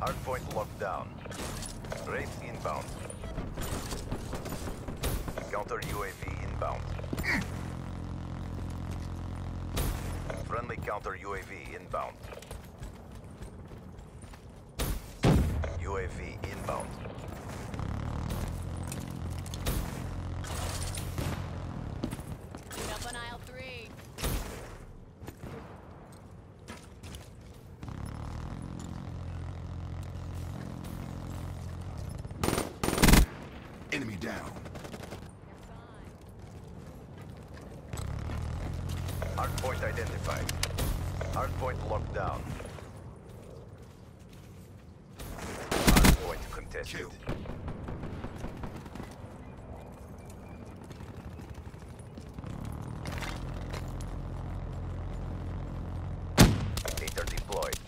Hardpoint locked down. RAPS inbound. Counter UAV inbound. Friendly counter UAV inbound. UAV inbound. Up on aisle three. Enemy down. Hardpoint identified. Hardpoint locked down. Hardpoint contested. Kill. Data deployed.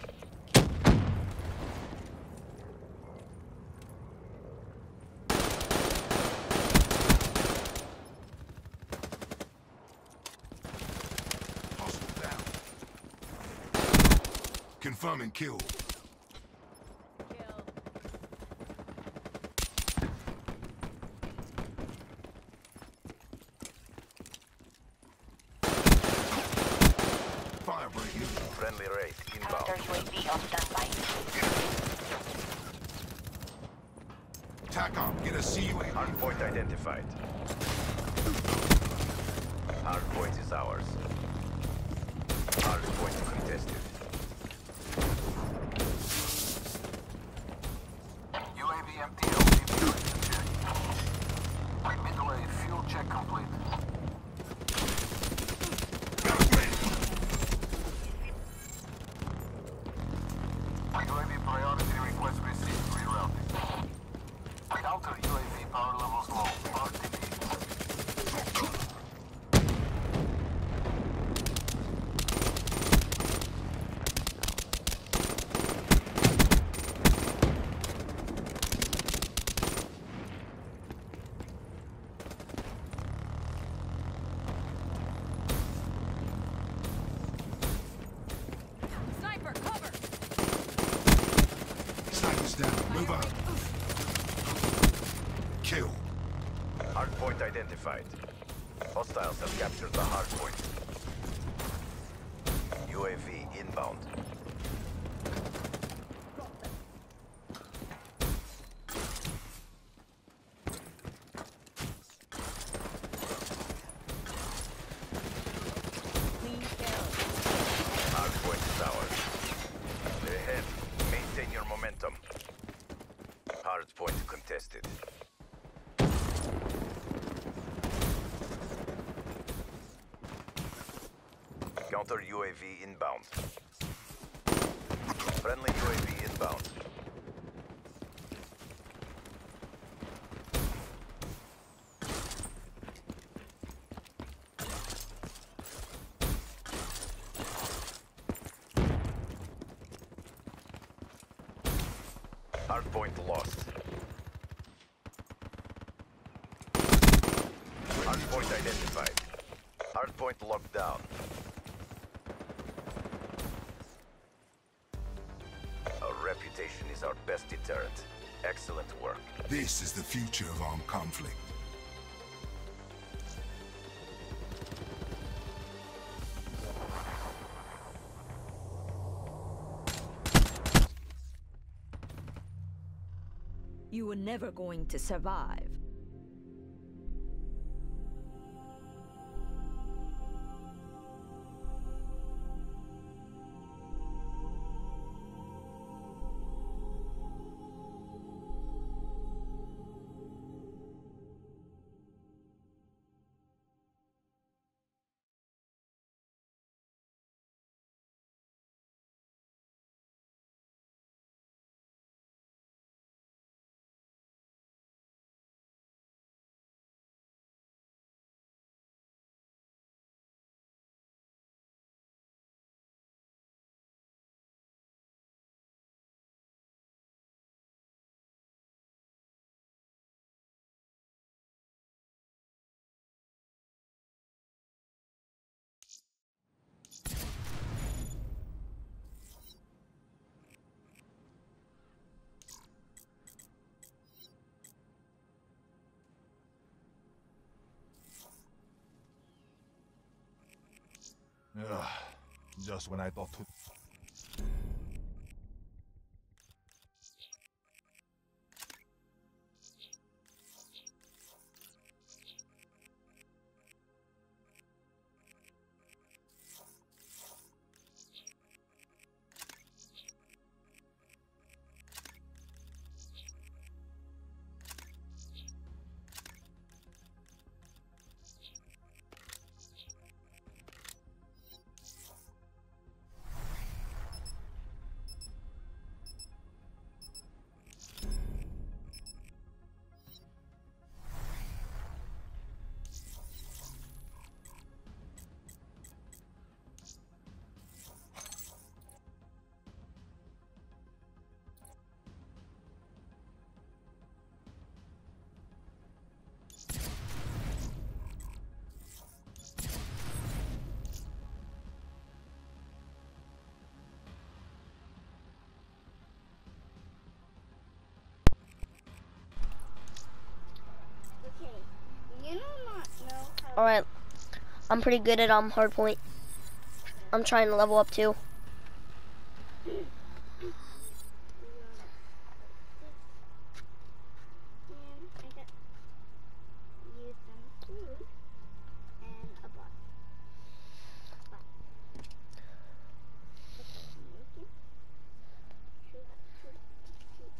Hostile down. Confirming kill. Kill. Fire break. Friendly RAPS inbound. Counter UAV on standby. Tack up. Get a CUAV. Hardpoint identified. Hardpoint is ours. Hardpoint contested. UAV MTL check. Middle A fuel check complete. UAV priority request received. Rerouting. Counter UAV power levels low. RTB. Sniper, cover! Snipers down. Move up. Kill. Identified. Hostiles have captured the hardpoint. UAV inbound. Clean kill. Hardpoint is ours. Ahead. Maintain your momentum. Hardpoint contested. Counter UAV inbound. Friendly UAV inbound. Hardpoint lost. Hardpoint identified. Hardpoint locked down. Our reputation is our best deterrent. Excellent work. This is the future of armed conflict. You were never going to survive. Ugh, just when I thought to. Know how All right, I'm pretty good at um hardpoint. I'm trying to level up too. and I got you some food and a box. Box. Okay. Shoot, shoot, shoot.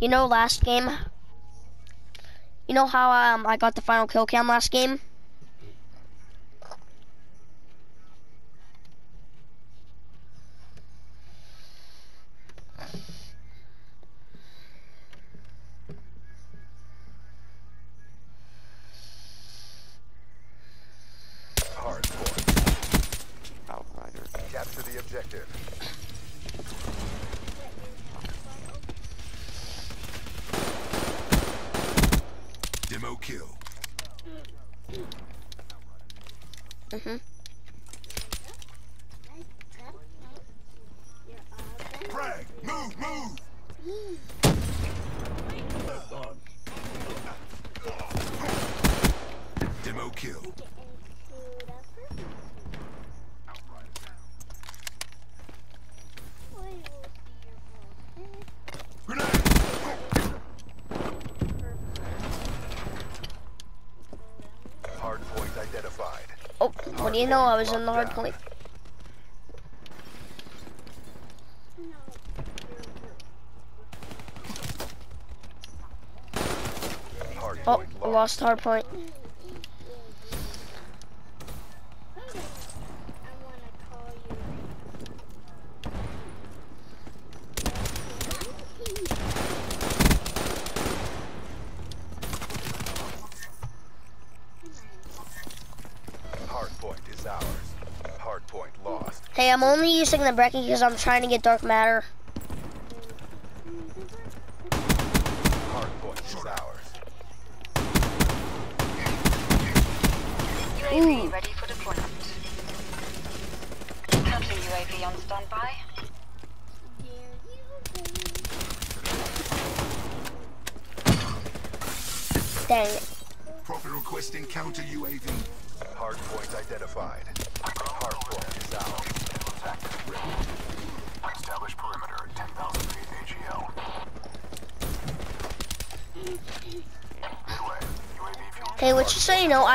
You know, last game. You know how um I got the final kill cam last game? Hard point. Outrider. Capture the objective. Kill. Mhm. You're all done. Frag! Move, move! Demo kill. Get into the purple. Boy, we'll see your ball. Grenade! Hard point identified. Oh, what do you know? I was in the hard point. Oh, point I lost. lost hard point. I wanna call you. Hard point is ours. Lost. Hey, I'm only using the Brecci because I'm trying to get dark matter.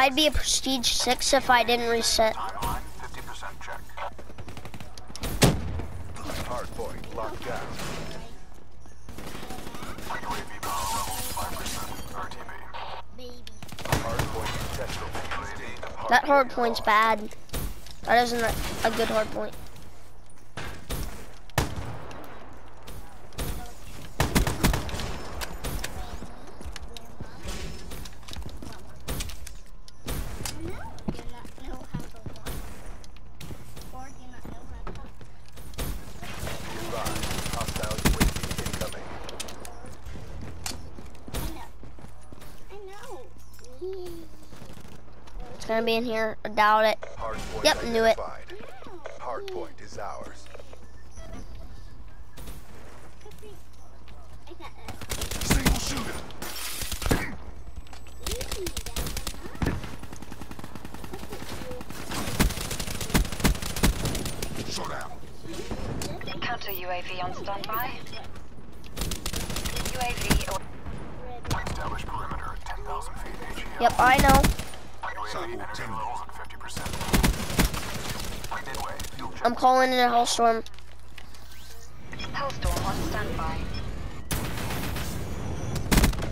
I'd be a prestige six if I didn't reset. timeline 50% check. Hard point locked down. UAV power level 5%. RTB. Hard point contested. Hard That hard point's bad. That isn't a good hard point. Do not know how to walk. Or do not know how to Be advised. Hostile UAV incoming. I know. I know. It's gonna be in here. I doubt it. Hard Yep, knew it. Hardpoint is ours. I got that. Single shooter. Easy, that one, huh? Shot out. Counter UAV on standby. UAV or Establish perimeter at 10,000 feet AGL. Yep, I know. UAV energy Simultaneous. levels at 50%. Midway, fuel check. I'm calling in a hellstorm. Hellstorm on standby.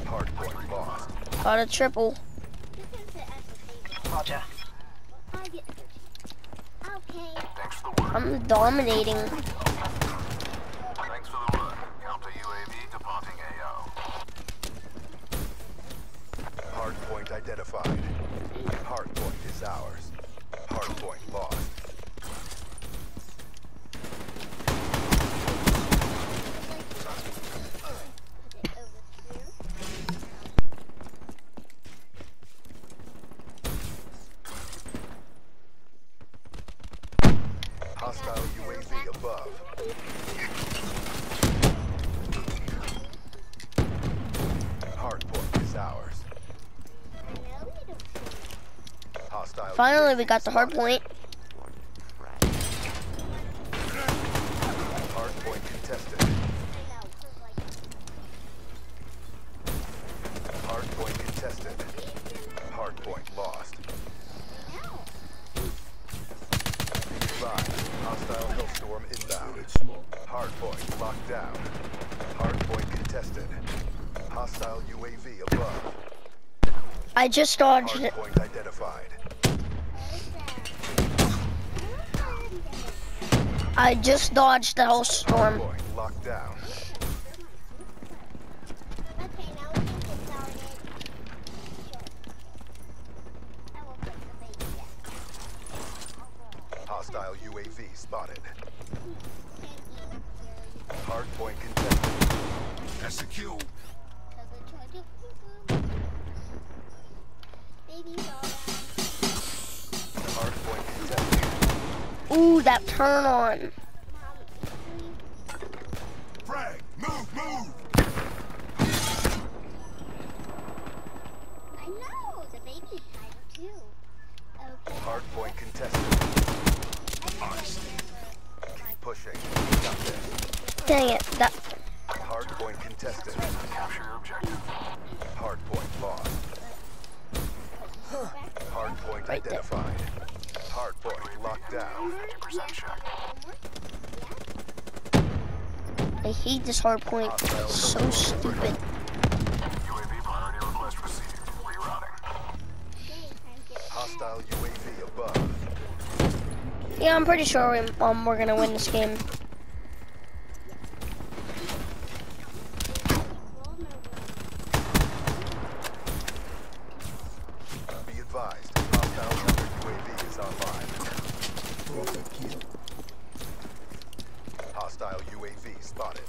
Hardpoint lost. Got a triple. You can sit the table. Roger. I'll get Finally, we got the hard point. Hardpoint contested. I know, 'cause, like, Hardpoint contested. Hardpoint lost. no. Be advised. Hostile Hellstorm inbound. Hardpoint locked down. Hard point contested. Hostile UAV above. I just dodged it. Hardpoint identified. I just dodged the hellstorm. Hardpoint locked down. Okay, now we can get started. Sure. I will put the baby down. Hostile UAV spotted. Can't eat Hardpoint contested. That's a Ooh, that turn on. Mom, please. Frag. Move, move. I know the baby's tired too. Okay. Hardpoint contested. Keep pushing. Got this. Dang it. That Hardpoint contested. Capture your objective. Hardpoint lost. Hardpoint Right identified. Hardpoint locked down. 50% check. I hate this hard point. It's so stupid. UAV priority request received. Rerouting. Hostile UAV above. Yeah, I'm pretty sure we, um, we're gonna win this game. Be advised. Hostile UAV is online. Hostile UAV spotted.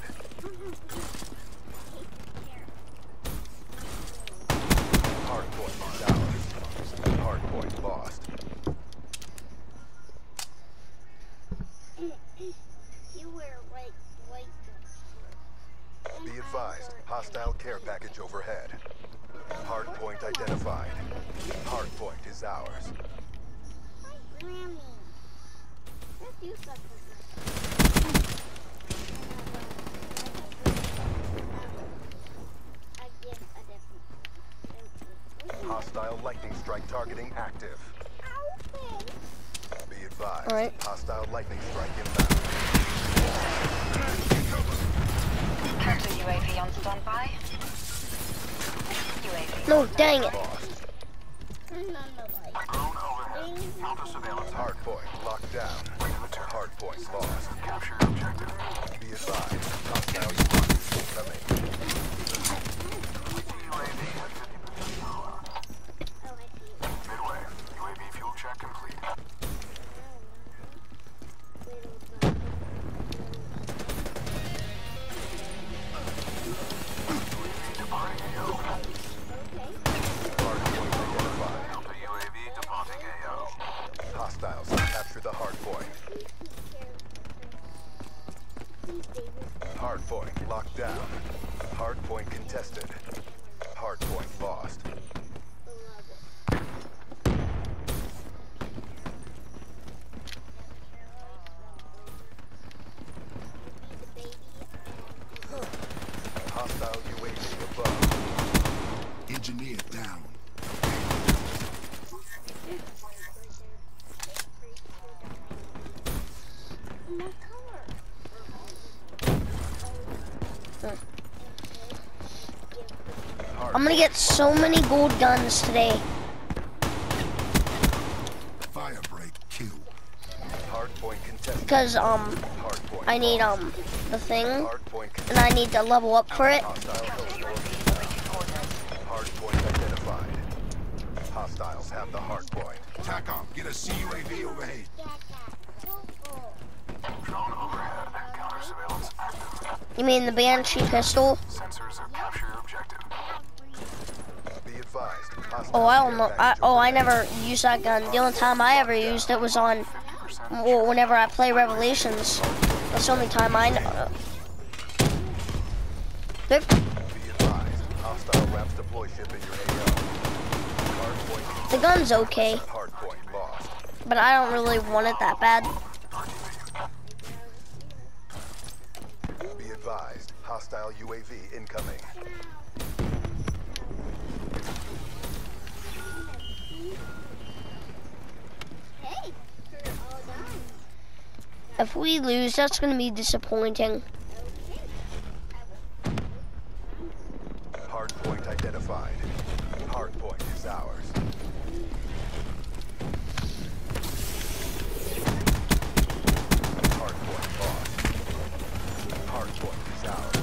Hardpoint ours. Hardpoint lost. Be advised. Hostile care package overhead. Hardpoint identified. Hardpoint is ours. Hi, Grammy. Let's do something. I give a different. Hostile lightning strike targeting active. Be advised. All right. Hostile lightning strike inbound. Counter UAV on standby. UAV. No, dang it. Lost. Turn on the light. Drone overhead. Counter surveillance. Hardpoint locked down. Hardpoint lost. Capture objective. Be advised. Hostile incoming. I'm gonna get so many gold guns today. Fire break. Kill. Hardpoint contested. Because, um, I need, um, the thing. And I need to level up for it. Hostile. Counter UAV awaiting orders. Hardpoint identified. Hostiles have the hardpoint. TACOM, get a CUAV overhead. Get Drone overhead. Counter surveillance active. You mean the Banshee pistol? Oh, I don't know. I, oh, I never used that gun. The only time I ever used it was on, well, whenever I play Revelations. That's the only time I know. The gun's okay, but I don't really want it that bad. Lose, that's gonna be disappointing. Hardpoint identified. Is ours. Hardpoint lost. Is ours.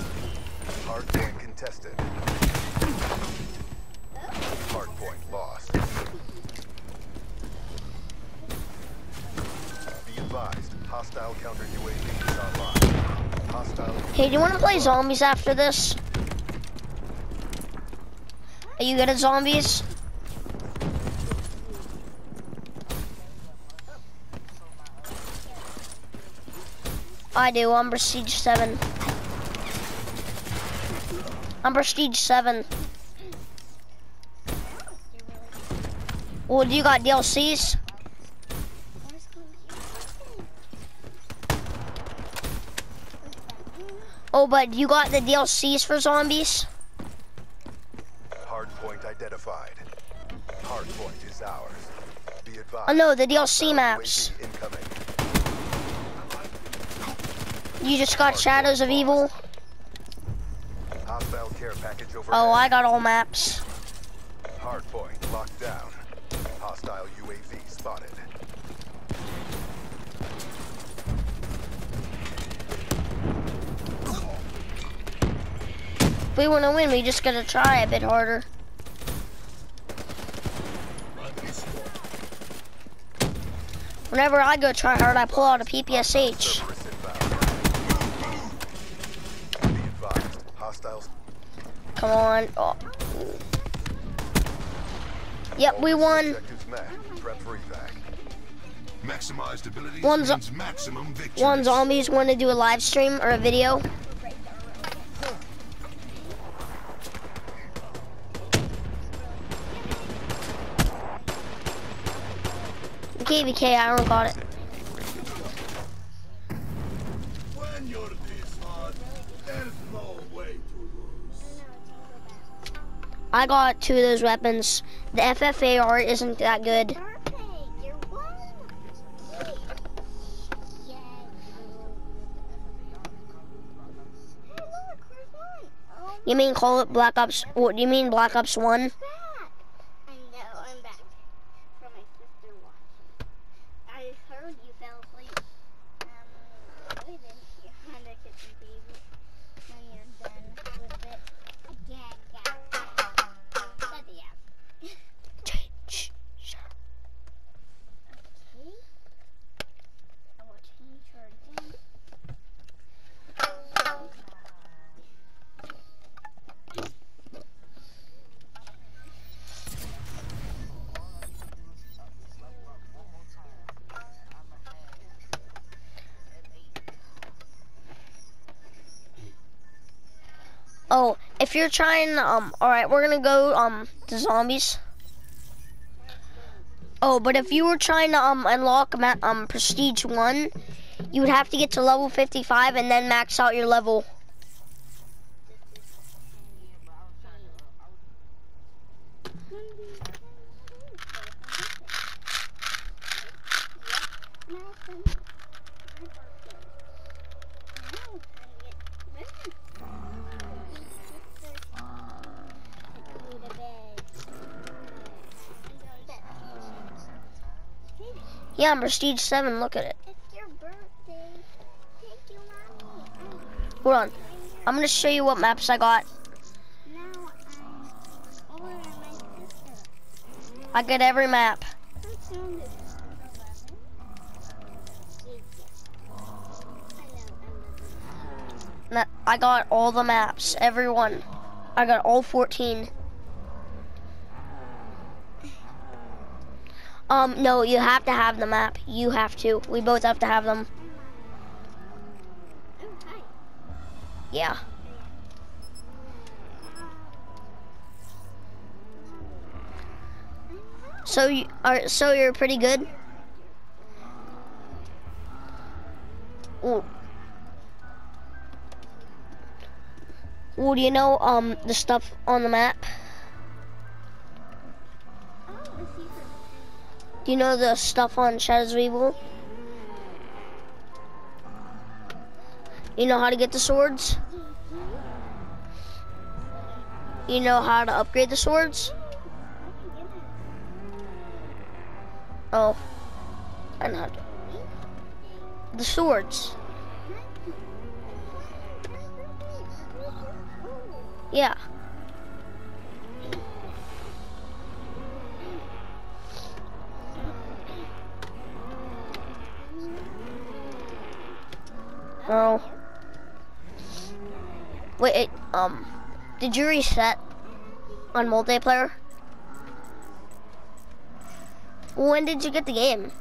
Hardpoint contested. Hardpoint lost. Be advised. Hostile counter UAV is online. Hostile. Hey, do you want to play zombies after this? Are you good at zombies? I do. I'm Prestige 7. I'm Prestige 7. Well, do you got DLCs? Oh, but you got the DLCs for zombies? Hardpoint identified. Hardpoint is ours. Be advised. Oh no, the DLC maps. You just got Shadows of Evil? Oh, I got all maps. Hardpoint locked down. Hostile UAV spotted. If we want to win, we just gotta try a bit harder. Whenever I go try hard, I pull out a PPSH. Cerberus inbound. Be advised. Hostiles. Come on. Oh. Yep, we won. Objectives met. Prep for evac. Maximized abilities One zo- means maximum victory. One zombies want to do a live stream or a video. AKVK, I don't got it. I got two of those weapons. The FFAR isn't that good. You mean call it Black Ops? What do you mean Black Ops 1? Oh, if you're trying, um, all right, we're gonna go um to zombies. Oh, but if you were trying to um unlock um prestige one, you would have to get to level 55 and then max out your level. Yeah, I'm Prestige 7. Look at it. It's your birthday. Thank you, mommy. Hold on. I'm going to show you what maps I got. now um, I'm older than my sister. I get every map. What's wrong with this? Na- I got all the maps. Every one. I got all 14. Um, no, you have to have the map. You have to. We both have to have them. Yeah. So you are so you're pretty good. Ooh. Well, do you know um the stuff on the map? You know the stuff on Shadows of Evil? You know how to get the swords? You know how to upgrade the swords? Oh. I know how to. The swords. Yeah. Oh. Wait, it, um, did you reset on multiplayer? When did you get the game?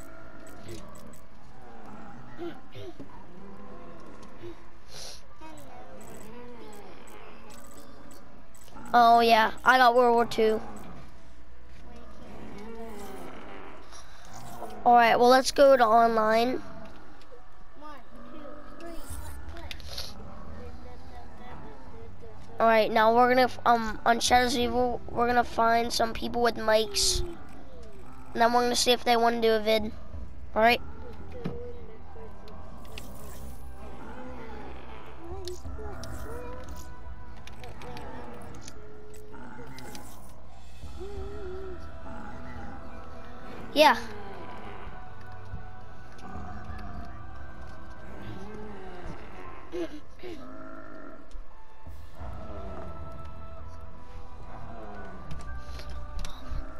Oh yeah, I got World War II. All right, well let's go to online. One, two, three, let's All right, now we're gonna um on Shadows of Evil, we're gonna find some people with mics, and then we're gonna see if they want to do a vid. All right. Yeah.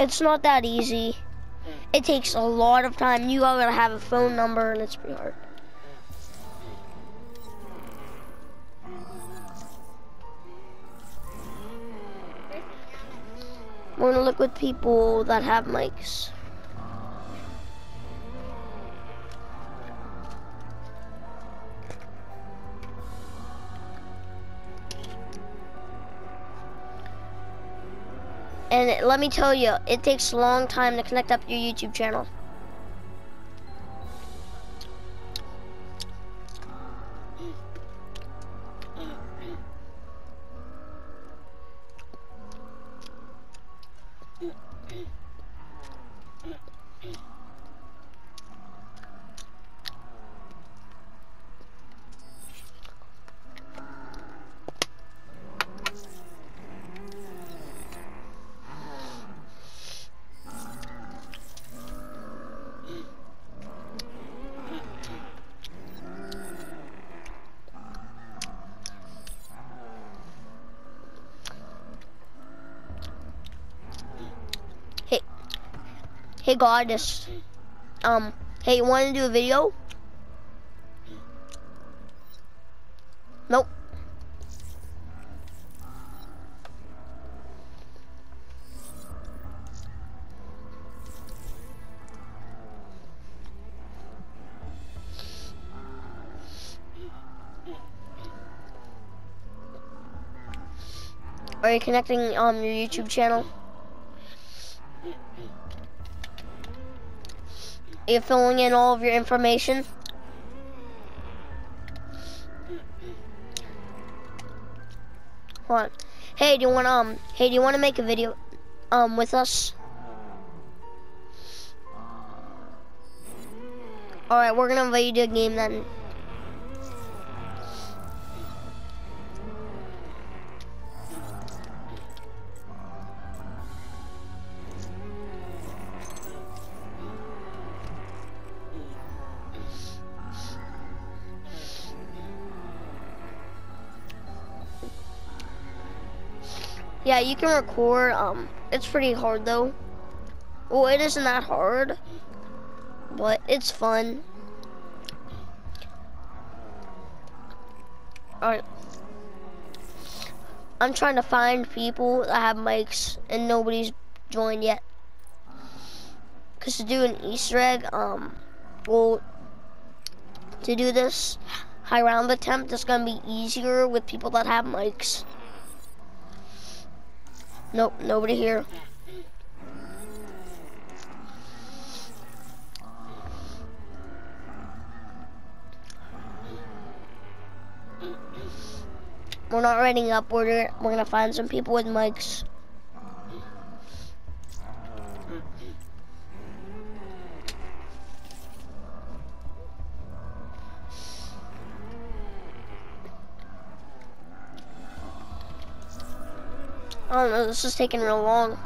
It's not that easy. Hmm. It takes a lot of time. You gotta have a phone number and it's pretty hard. We're gonna look with people that have mics. And let me tell you, it takes a long time to connect up your YouTube channel. Goddess. Um, hey, you want to do a video? Nope. Are you connecting um your YouTube channel? You're filling in all of your information. On. Hey, do you want um? Hey, do you want to make a video um with us? All right, we're gonna invite you to a game then. Yeah, you can record. Um, it's pretty hard though. Well, it isn't that hard, but it's fun. Alright. I'm trying to find people that have mics and nobody's joined yet. Cause to do an Easter egg, um, well, to do this high round attempt, it's gonna be easier with people that have mics. Nope, nobody here. We're not writing up. We're we're gonna find some people with mics. I don't know. This is taking real long.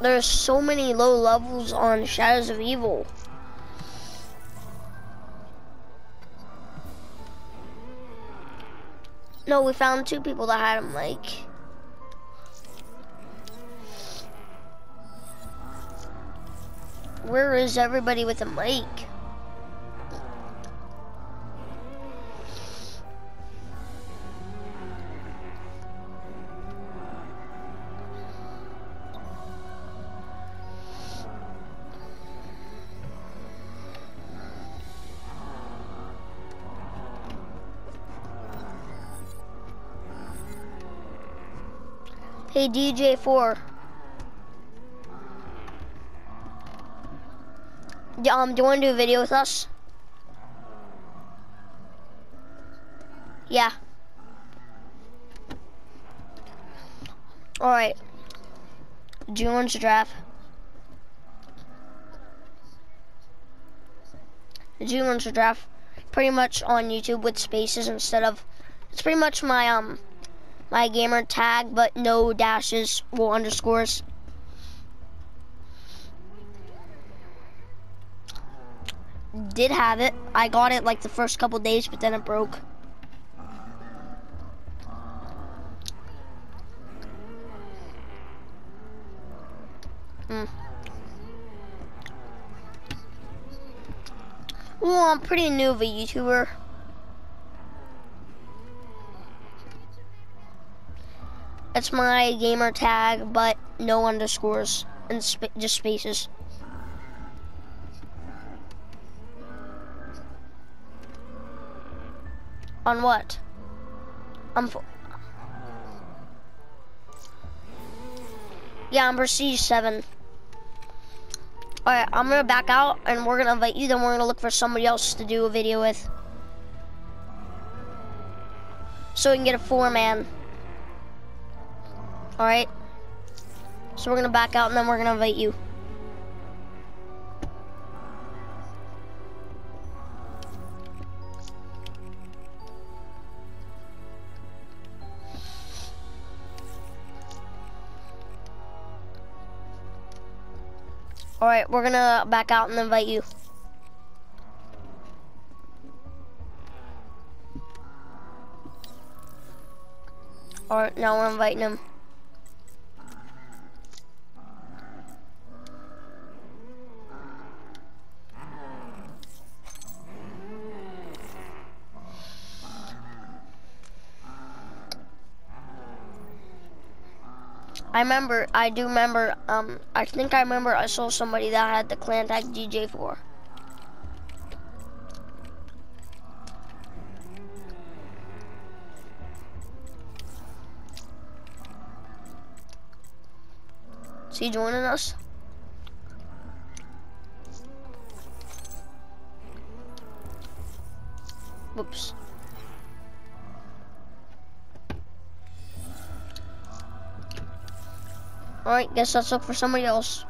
There's so many low levels on Shadows of Evil. No, we found two people that had them like. Where is everybody with a mic? Hey DJ4. Um, do you want to do a video with us? Yeah. Alright. Do you want to draft? Do you want to draft? Pretty much on YouTube with spaces instead of, it's pretty much my, um, my gamer tag, but no dashes or underscores. Did have it. I got it like the first couple days, but then it broke. Hmm. Well, I'm pretty new of a YouTuber. It's my gamer tag, but no underscores and sp just spaces. On what? I'm. Yeah, I'm Prestige 7. Alright, I'm gonna back out and we're gonna invite you, then we're gonna look for somebody else to do a video with. So we can get a four man. Alright. So we're gonna back out and then we're gonna invite you. We're gonna back out and invite you. Alright, now we're inviting him. I remember, I do remember, um, I think I remember I saw somebody that had the clan tag DJ4. Is he joining us? Whoops. Alright, guess let's look for somebody else.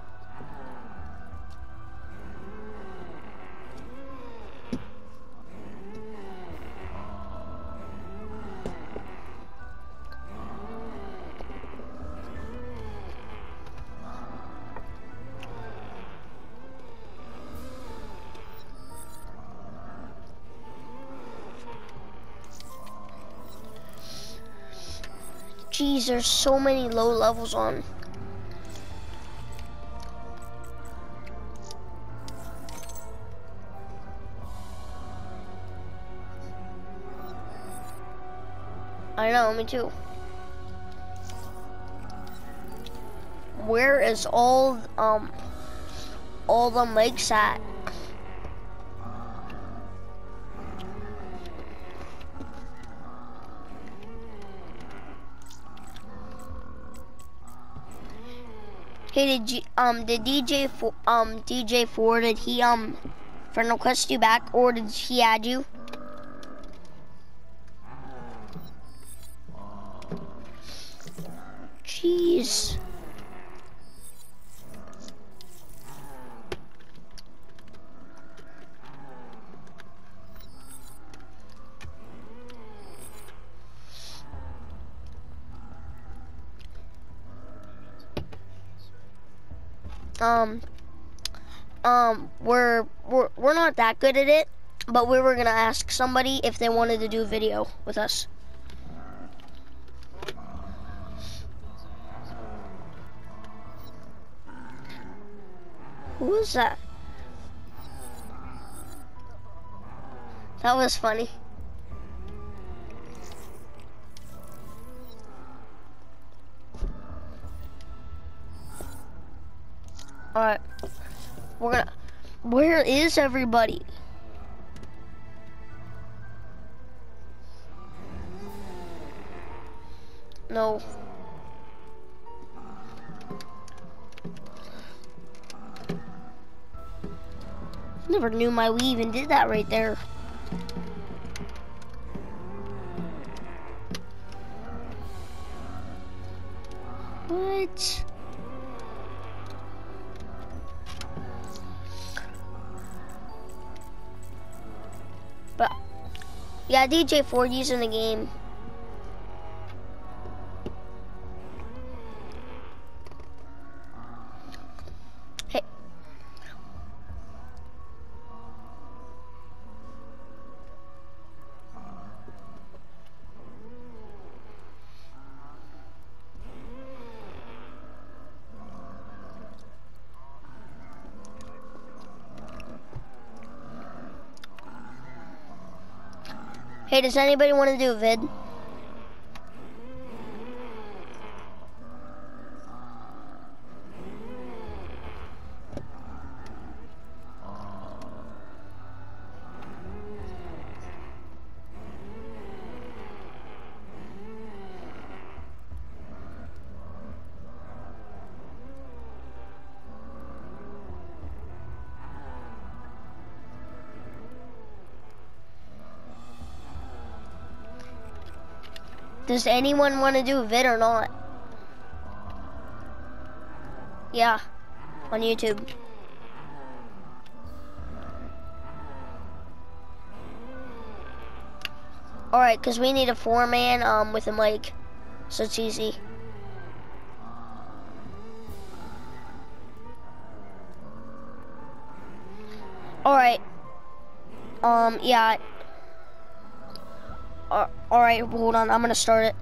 Jeez, there's so many low levels on. I know, me too. Where is all um all the mics at? Hey, did you um did DJ um DJ Four did he um friend request you back or did he add you? Um, um, we're, we're, we're not that good at it, but we were gonna ask somebody if they wanted to do a video with us. Who was that? That was funny. Alright. We're gonna... Where is everybody? No. Never knew my we even did that right there. DJ 4G's the game. Hey, does anybody want to do a vid? Does anyone want to do a vid or not? Yeah, on YouTube. Alright, because we need a four-man um, with a mic, so it's easy. Alright. Um, yeah. Alright, hold on, I'm gonna start it.